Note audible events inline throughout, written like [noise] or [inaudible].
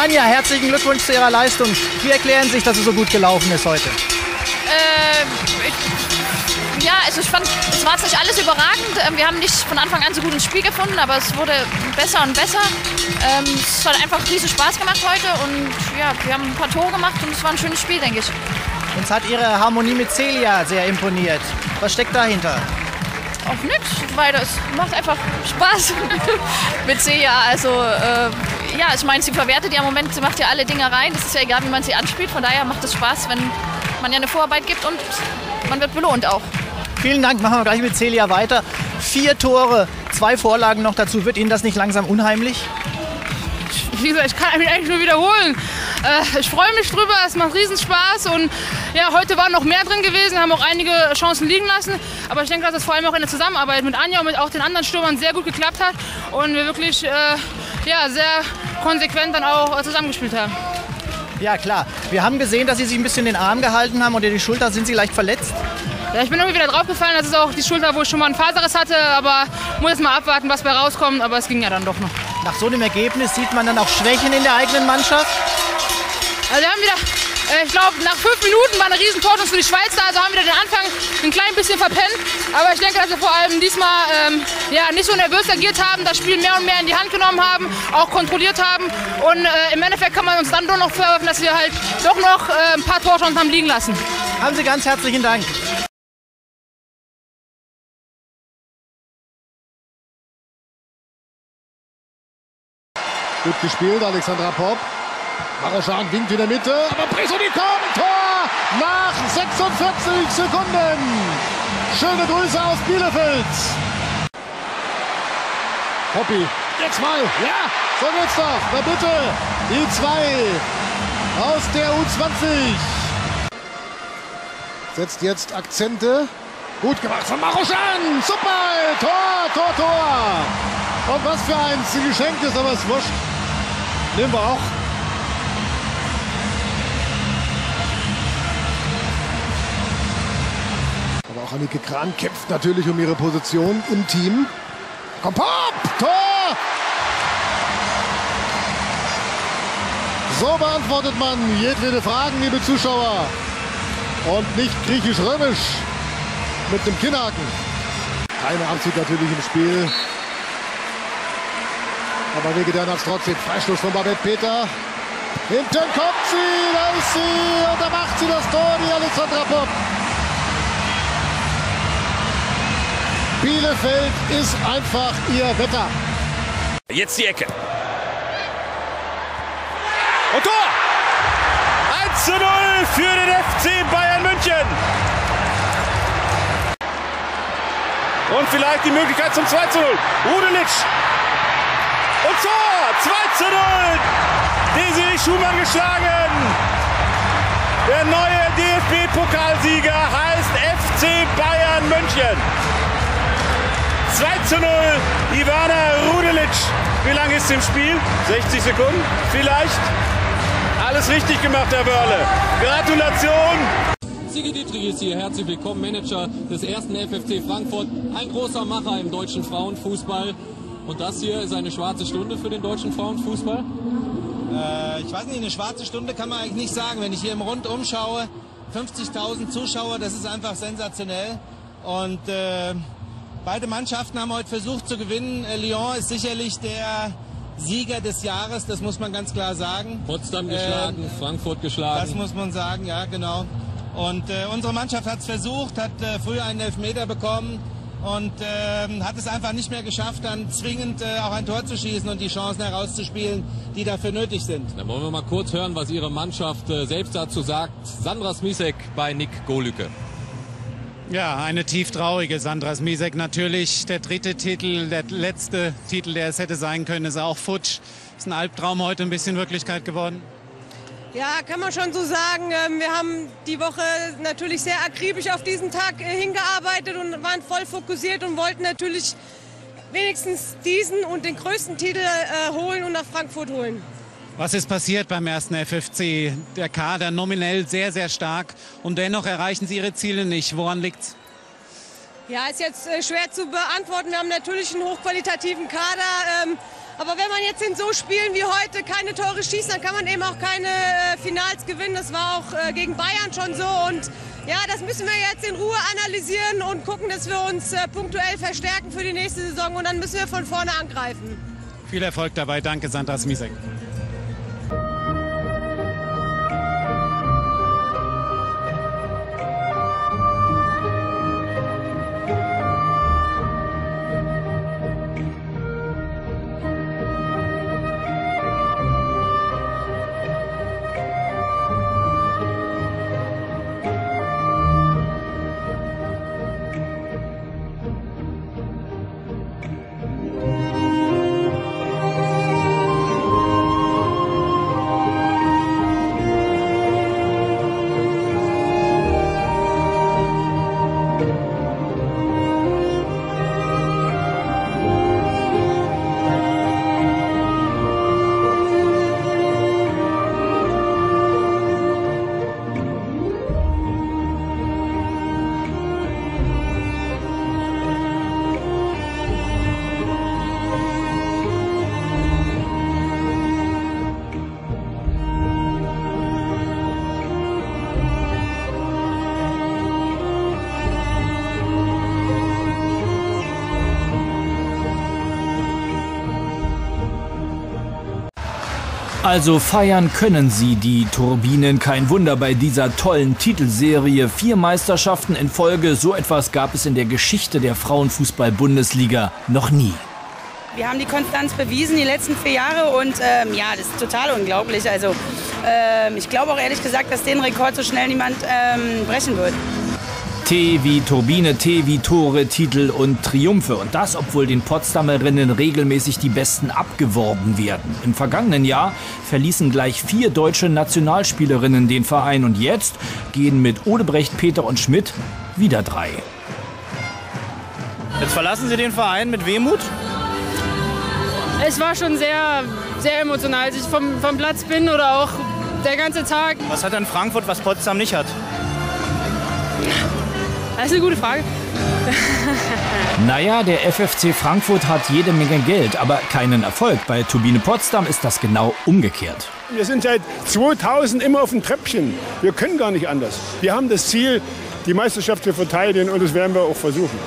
Anja, herzlichen Glückwunsch zu Ihrer Leistung. Wie erklären Sie sich, dass es so gut gelaufen ist heute? Äh, ja, also ich fand, es war jetzt nicht alles überragend. Ähm, wir haben nicht von Anfang an so gut ins Spiel gefunden, aber es wurde besser und besser. Ähm, es hat einfach riesen Spaß gemacht heute und ja, wir haben ein paar Tore gemacht und es war ein schönes Spiel, denke ich. Uns hat Ihre Harmonie mit Celia sehr imponiert. Was steckt dahinter? Auch nichts weiter. Es macht einfach Spaß [laughs] mit Celia. Also äh, ja, ich meine, sie verwertet ja im Moment, sie macht ja alle Dinge rein. Es ist ja egal, wie man sie anspielt. Von daher macht es Spaß, wenn man ja eine Vorarbeit gibt und man wird belohnt auch. Vielen Dank, machen wir gleich mit Celia weiter. Vier Tore, zwei Vorlagen noch dazu. Wird Ihnen das nicht langsam unheimlich? Ich kann mich eigentlich nur wiederholen. Äh, ich freue mich drüber, es macht riesen Spaß und ja, heute waren noch mehr drin gewesen, haben auch einige Chancen liegen lassen. Aber ich denke, dass es vor allem auch in der Zusammenarbeit mit Anja und mit auch den anderen Stürmern sehr gut geklappt hat und wir wirklich äh, ja, sehr konsequent dann auch zusammengespielt haben. Ja, klar. Wir haben gesehen, dass Sie sich ein bisschen den Arm gehalten haben oder die Schulter. Sind Sie leicht verletzt? Ja, ich bin irgendwie wieder draufgefallen. Das ist auch die Schulter, wo ich schon mal einen Faserriss hatte. Aber muss jetzt mal abwarten, was bei rauskommt. Aber es ging ja dann doch noch. Nach so einem Ergebnis sieht man dann auch Schwächen in der eigenen Mannschaft? Also wir haben wieder, äh, ich glaube, nach fünf Minuten war eine riesen Torchance für die Schweizer. Also haben wir den Anfang ein klein bisschen verpennt. Aber ich denke, dass wir vor allem diesmal ähm, ja, nicht so nervös agiert haben, das Spiel mehr und mehr in die Hand genommen haben, auch kontrolliert haben. Und äh, im Endeffekt kann man uns dann nur noch vorwerfen, dass wir halt doch noch äh, ein paar Torchancen haben liegen lassen. Haben Sie ganz herzlichen Dank. Gut gespielt, Alexandra Popp. Maroschan winkt in der Mitte, aber Bresoni kommt! Tor nach 46 Sekunden. Schöne Grüße aus Bielefeld. Poppi, jetzt mal, ja, so geht's doch. Na bitte, die zwei aus der U20. Setzt jetzt Akzente. Gut gemacht von Maroschan. Super, Tor, Tor, Tor. Und was für ein Geschenk ist, aber es wurscht. Nehmen wir auch. Auch Annike Kran kämpft natürlich um ihre Position im Team. Komm, Pop! Tor! So beantwortet man jedwede Fragen, liebe Zuschauer. Und nicht griechisch-römisch mit dem Kinnhaken. Keine Abzug natürlich im Spiel. Aber Vegedan hat es trotzdem. Freistoß von Babette Peter. Hinten kommt sie, da ist sie und da macht sie das Tor, die Alexandra Popp. Bielefeld ist einfach ihr Wetter. Jetzt die Ecke. Und Tor! 1 zu 0 für den FC Bayern München. Und vielleicht die Möglichkeit zum 2 zu 0. Rudelic. Und Tor! 2 zu 0. Desiree Schumann geschlagen. Der neue DFB-Pokalsieger heißt FC Bayern München. 2 zu 0, Ivana Rudelic. Wie lange ist im Spiel? 60 Sekunden? Vielleicht? Alles richtig gemacht, Herr Wörle. Gratulation. Sigi Dietrich ist hier. Herzlich willkommen, Manager des ersten FFC Frankfurt. Ein großer Macher im deutschen Frauenfußball. Und das hier ist eine schwarze Stunde für den deutschen Frauenfußball? Äh, ich weiß nicht, eine schwarze Stunde kann man eigentlich nicht sagen. Wenn ich hier im Rundum schaue, 50.000 Zuschauer, das ist einfach sensationell. Und äh, beide Mannschaften haben heute versucht zu gewinnen. Äh, Lyon ist sicherlich der Sieger des Jahres, das muss man ganz klar sagen. Potsdam geschlagen, Äh, Frankfurt geschlagen. Das muss man sagen, ja, genau. Und äh, unsere Mannschaft hat es versucht, hat äh, früher einen Elfmeter bekommen und ähm, hat es einfach nicht mehr geschafft, dann zwingend äh, auch ein Tor zu schießen und die Chancen herauszuspielen, die dafür nötig sind. Dann wollen wir mal kurz hören, was Ihre Mannschaft äh, selbst dazu sagt. Sandra Smisek bei Nick Golücke. Ja, eine tief traurige Sandra Smisek natürlich. Der dritte Titel, der letzte Titel, der es hätte sein können, ist auch futsch. Ist ein Albtraum heute ein bisschen Wirklichkeit geworden. Ja, kann man schon so sagen. Ähm, Wir haben die Woche natürlich sehr akribisch auf diesen Tag äh, hingearbeitet und waren voll fokussiert und wollten natürlich wenigstens diesen und den größten Titel äh, holen und nach Frankfurt holen. Was ist passiert beim ersten FFC? Der Kader nominell sehr, sehr stark und dennoch erreichen Sie Ihre Ziele nicht. Woran liegt's? Ja, ist jetzt äh, schwer zu beantworten. Wir haben natürlich einen hochqualitativen Kader. ähm, Aber wenn man jetzt in so Spielen wie heute keine Tore schießt, dann kann man eben auch keine äh, Finals gewinnen. Das war auch äh, gegen Bayern schon so. Und ja, das müssen wir jetzt in Ruhe analysieren und gucken, dass wir uns äh, punktuell verstärken für die nächste Saison. Und dann müssen wir von vorne angreifen. Viel Erfolg dabei. Danke, Sandra Smisek. Also feiern können sie die Turbinen. Kein Wunder bei dieser tollen Titelserie. Vier Meisterschaften in Folge. So etwas gab es in der Geschichte der Frauenfußball-Bundesliga noch nie. Wir haben die Konstanz bewiesen die letzten vier Jahre und ähm, ja, das ist total unglaublich. Also ähm, ich glaube auch ehrlich gesagt, dass den Rekord so schnell niemand ähm, brechen wird. T wie Turbine, T wie Tore, Titel und Triumphe. Und das, obwohl den Potsdamerinnen regelmäßig die Besten abgeworben werden. Im vergangenen Jahr verließen gleich vier deutsche Nationalspielerinnen den Verein. Und jetzt gehen mit Odebrecht, Peter und Schmidt wieder drei. Jetzt verlassen Sie den Verein mit Wehmut? Es war schon sehr, sehr emotional, als ich vom, vom Platz bin oder auch der ganze Tag. Was hat denn Frankfurt, was Potsdam nicht hat? Das ist eine gute Frage. [laughs] Naja, der FFC Frankfurt hat jede Menge Geld, aber keinen Erfolg. Bei Turbine Potsdam ist das genau umgekehrt. Wir sind seit 2000 immer auf dem Treppchen. Wir können gar nicht anders. Wir haben das Ziel, die Meisterschaft zu verteidigen und das werden wir auch versuchen.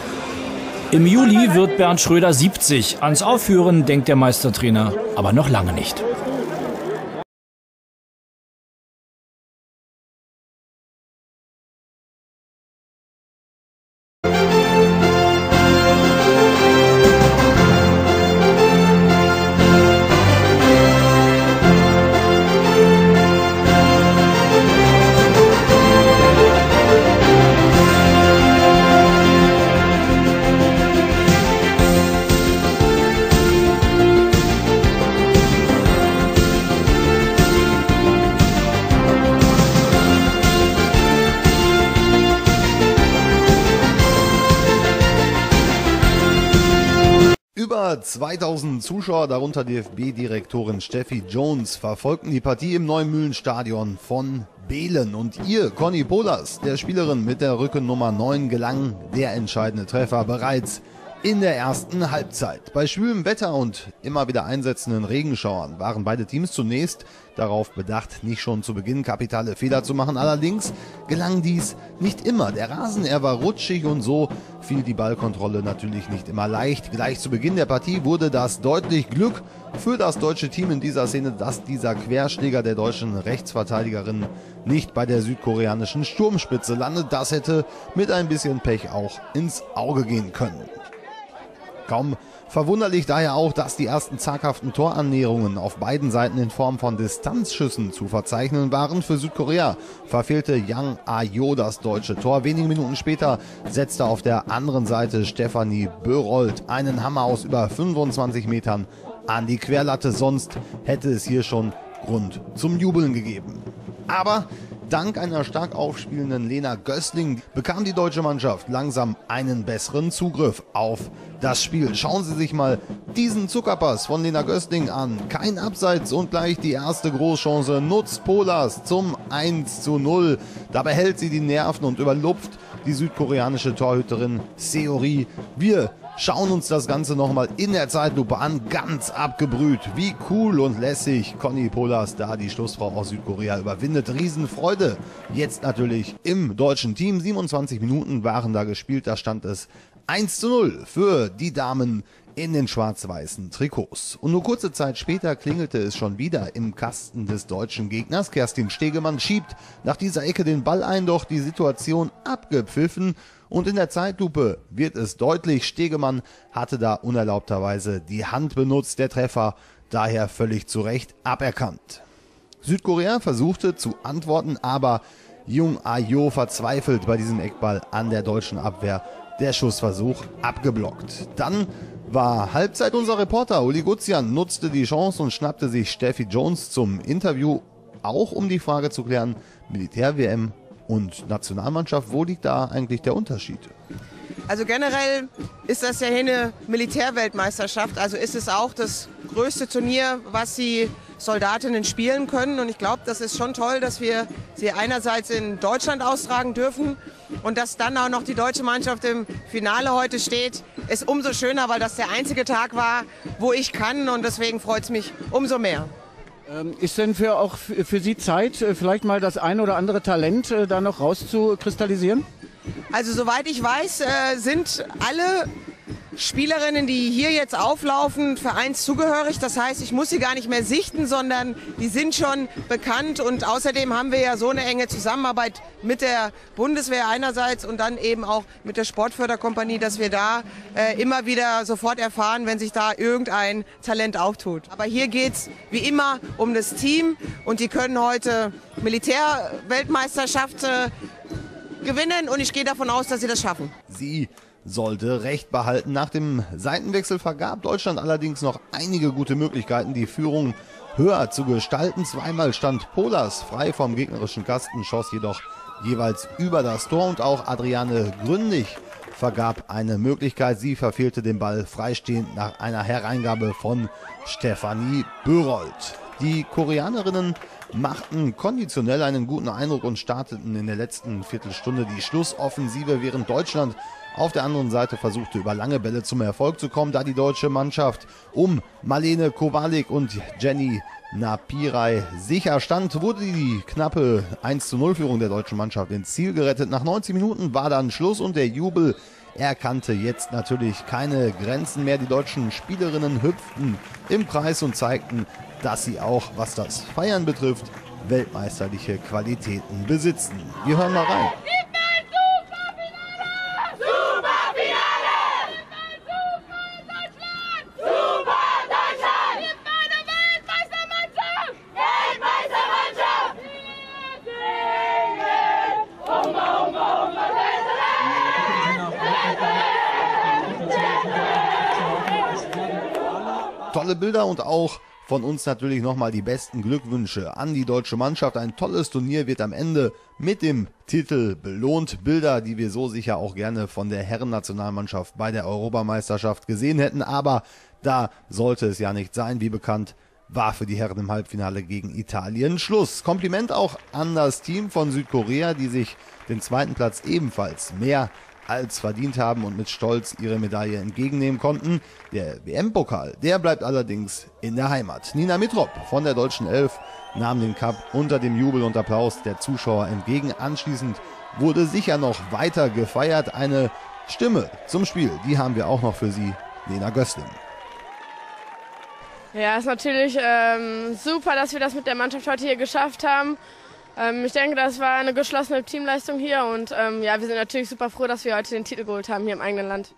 Im Juli wird Bernd Schröder 70. Ans Aufhören denkt der Meistertrainer aber noch lange nicht. 2000 Zuschauer, darunter DFB-Direktorin Steffi Jones, verfolgten die Partie im neuen Mühlenstadion von Behlen. Und ihr, Conny Polas, der Spielerin mit der Rückennummer 9, gelang der entscheidende Treffer bereits in der ersten Halbzeit. Bei schwülem Wetter und immer wieder einsetzenden Regenschauern waren beide Teams zunächst darauf bedacht, nicht schon zu Beginn kapitale Fehler zu machen. Allerdings gelang dies nicht immer. Der Rasen, er war rutschig und so fiel die Ballkontrolle natürlich nicht immer leicht. Gleich zu Beginn der Partie wurde das deutlich Glück für das deutsche Team in dieser Szene, dass dieser Querschläger der deutschen Rechtsverteidigerin nicht bei der südkoreanischen Sturmspitze landet. Das hätte mit ein bisschen Pech auch ins Auge gehen können. Kaum verwunderlich daher auch, dass die ersten zaghaften Torannäherungen auf beiden Seiten in Form von Distanzschüssen zu verzeichnen waren. Für Südkorea verfehlte Yang Ayo das deutsche Tor. Wenige Minuten später setzte auf der anderen Seite Stefanie Börold einen Hammer aus über 25 Metern an die Querlatte. Sonst hätte es hier schon Grund zum Jubeln gegeben. Aber Dank einer stark aufspielenden Lena Gößling bekam die deutsche Mannschaft langsam einen besseren Zugriff auf das Spiel. Schauen Sie sich mal diesen Zuckerpass von Lena Gößling an. Kein Abseits und gleich die erste Großchance nutzt Polas zum 1 zu 0. Dabei hält sie die Nerven und überlupft die südkoreanische Torhüterin Seori. Wir schauen uns das Ganze nochmal in der Zeitlupe an. Ganz abgebrüht. Wie cool und lässig Conny Polas da die Schlussfrau aus Südkorea überwindet. Riesenfreude. Jetzt natürlich im deutschen Team. 27 Minuten waren da gespielt. Da stand es 1 zu 0 für die Damen in den schwarz-weißen Trikots. Und nur kurze Zeit später klingelte es schon wieder im Kasten des deutschen Gegners. Kerstin Stegemann schiebt nach dieser Ecke den Ball ein, doch die Situation abgepfiffen. Und in der Zeitlupe wird es deutlich, Stegemann hatte da unerlaubterweise die Hand benutzt, der Treffer daher völlig zu Recht aberkannt. Südkorea versuchte zu antworten, aber Jung Ayo verzweifelt bei diesem Eckball an der deutschen Abwehr der Schussversuch abgeblockt. Dann war Halbzeit unser Reporter Uli Gutzian nutzte die Chance und schnappte sich Steffi Jones zum Interview, auch um die Frage zu klären, Militär-WM und Nationalmannschaft, wo liegt da eigentlich der Unterschied? Also generell ist das ja hier eine Militärweltmeisterschaft, also ist es auch das größte Turnier, was die Soldatinnen spielen können. Und ich glaube, das ist schon toll, dass wir sie einerseits in Deutschland austragen dürfen und dass dann auch noch die deutsche Mannschaft im Finale heute steht, ist umso schöner, weil das der einzige Tag war, wo ich kann und deswegen freut es mich umso mehr. Ähm, ist denn für auch für Sie Zeit, äh, vielleicht mal das ein oder andere Talent äh, da noch rauszukristallisieren? Also soweit ich weiß, äh, sind alle Spielerinnen, die hier jetzt auflaufen, vereinszugehörig. Das heißt, ich muss sie gar nicht mehr sichten, sondern die sind schon bekannt. Und außerdem haben wir ja so eine enge Zusammenarbeit mit der Bundeswehr einerseits und dann eben auch mit der Sportförderkompanie, dass wir da äh, immer wieder sofort erfahren, wenn sich da irgendein Talent auftut. Aber hier geht es wie immer um das Team und die können heute Militärweltmeisterschaft äh, gewinnen und ich gehe davon aus, dass sie das schaffen. Sie sollte Recht behalten. Nach dem Seitenwechsel vergab Deutschland allerdings noch einige gute Möglichkeiten, die Führung höher zu gestalten. Zweimal stand Polas frei vom gegnerischen Kasten, schoss jedoch jeweils über das Tor und auch Adriane Gründig vergab eine Möglichkeit. Sie verfehlte den Ball freistehend nach einer Hereingabe von Stefanie Börold. Die Koreanerinnen machten konditionell einen guten Eindruck und starteten in der letzten Viertelstunde die Schlussoffensive, während Deutschland auf der anderen Seite versuchte über lange Bälle zum Erfolg zu kommen, da die deutsche Mannschaft um Marlene Kowalik und Jenny Napirai sicher stand, wurde die knappe 1 zu 0 Führung der deutschen Mannschaft ins Ziel gerettet. Nach 90 Minuten war dann Schluss und der Jubel erkannte jetzt natürlich keine Grenzen mehr. Die deutschen Spielerinnen hüpften im Kreis und zeigten, dass sie auch, was das Feiern betrifft, weltmeisterliche Qualitäten besitzen. Wir hören mal rein. Tolle Bilder und auch von uns natürlich nochmal die besten Glückwünsche an die deutsche Mannschaft. Ein tolles Turnier wird am Ende mit dem Titel belohnt. Bilder, die wir so sicher auch gerne von der Herrennationalmannschaft bei der Europameisterschaft gesehen hätten. Aber da sollte es ja nicht sein. Wie bekannt war für die Herren im Halbfinale gegen Italien Schluss. Kompliment auch an das Team von Südkorea, die sich den zweiten Platz ebenfalls mehr als verdient haben und mit Stolz ihre Medaille entgegennehmen konnten. Der WM-Pokal, der bleibt allerdings in der Heimat. Nina Mitrop von der deutschen Elf nahm den Cup unter dem Jubel und Applaus der Zuschauer entgegen. Anschließend wurde sicher noch weiter gefeiert. Eine Stimme zum Spiel, die haben wir auch noch für Sie, Lena Gösling. Ja, ist natürlich ähm, super, dass wir das mit der Mannschaft heute hier geschafft haben. Ähm, ich denke, das war eine geschlossene Teamleistung hier und ähm, ja, wir sind natürlich super froh, dass wir heute den Titel geholt haben hier im eigenen Land.